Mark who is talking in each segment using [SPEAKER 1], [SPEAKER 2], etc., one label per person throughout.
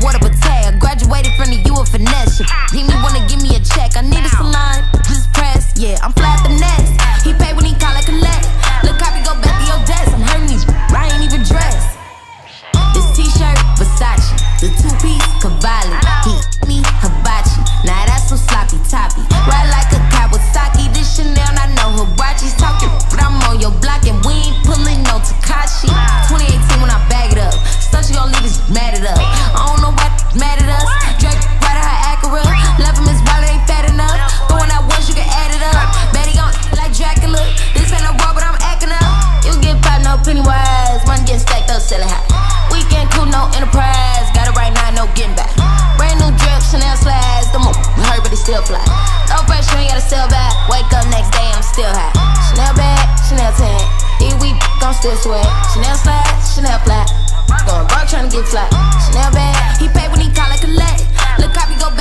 [SPEAKER 1] What up a tag? Graduated from the U of finesse. He me wanna give me a check. I need a salon, just press. Yeah, I'm flat the nest. He pay when he call like collect. Look, copy go back to your desk. I'm hurting these. I ain't even dressed. This t-shirt Versace, the two-piece Cavalli. don't you ain't gotta sell back. Wake up next day, I'm still high. Chanel bag, Chanel 10. If we gon' still sweat. Chanel slide, Chanel flat. Going broke, trying to get flat. Chanel bag, he pay when he call it collect. Look, copy, go back.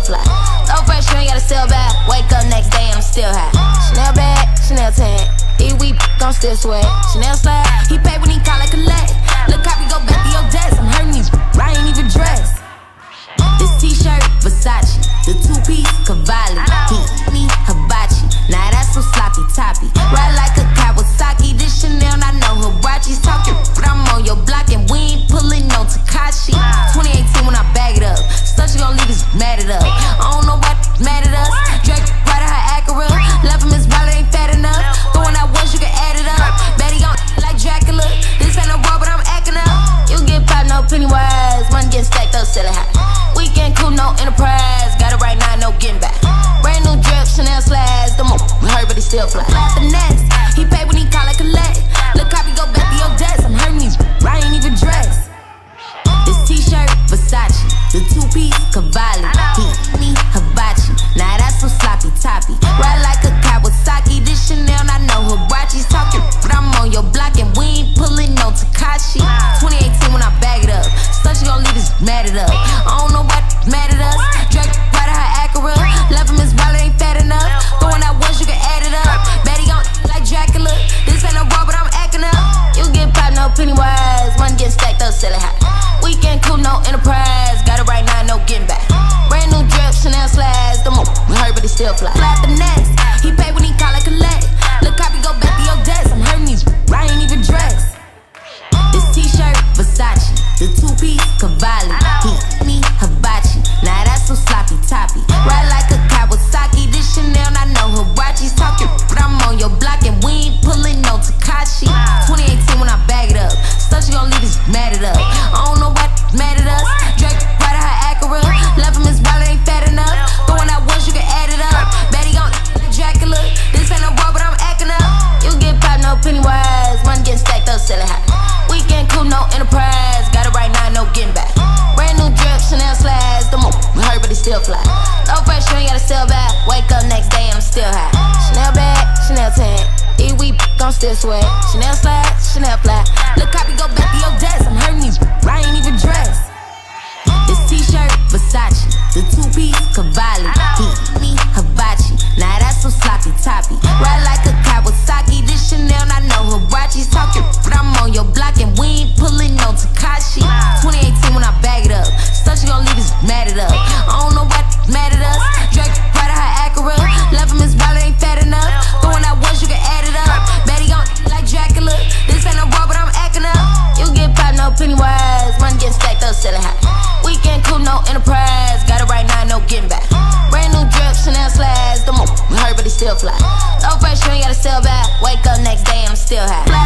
[SPEAKER 1] still fly. Fresh, you ain't gotta sell back. Wake up next day, I'm still high. Chanel bag, Chanel tag. If we I'm still sweat. Chanel slide, he pay when he call it collect. Look, copy still fly. Laughing at Weekend cool, no enterprise. Got it right now, no getting back. Brand new drip, Chanel slides. The more hurt, but it still fly. Slap the next. He pay when he call, I collect. Look, copy, go back to your desk. I'm hurting these. I ain't even dressed. This t-shirt, Versace. The two-piece, Cavalli. still fly. No pressure, ain't gotta sell back. Wake up next day, I'm still high. Chanel bag, Chanel tag. E we gon' still sweat. Chanel slide, Chanel fly. Look, copy, go back. selling hot. Weekend cool, no enterprise. Got it right now, no getting back. Brand new drips, Chanel slides. The more hurt, but it still fly. Low fresh, you ain't gotta sell back. Wake up next day, I'm still high.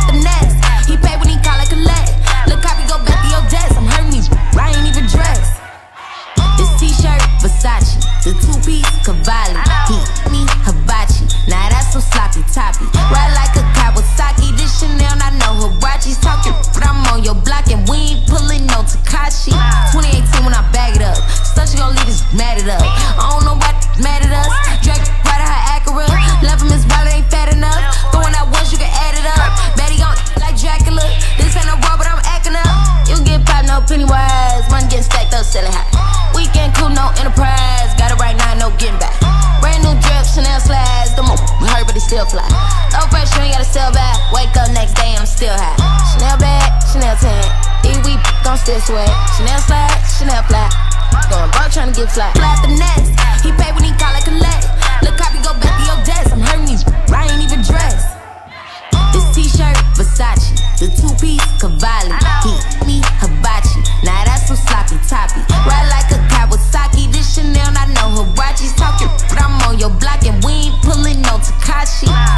[SPEAKER 1] enterprise, got it right now, no getting back. Brand new drips, Chanel slides, the more hurt, but it still fly. No fresh, you ain't gotta sell back. Wake up next day, I'm still high. Chanel bag, Chanel 10. E we gon' still sweat. Chanel slide, Chanel fly. Going broke, trying to get fly. Fly the next. he pay when he call like collect. Look, copy, go back to your desk. I'm hurting these, I ain't even dressed. This t-shirt, Versace. The two-piece, Cavalli. He, me, hibachi. Now that's some sloppy toppy. Ride like a Block and we ain't pulling no Takashi.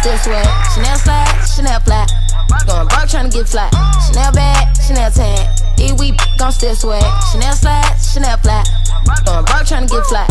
[SPEAKER 1] Still sweat. Chanel slide, Chanel flat. Going broke trying to get flat. Chanel bag, Chanel tan. These week gon' still sweat. Chanel slide, Chanel flat. Going broke trying to get flat.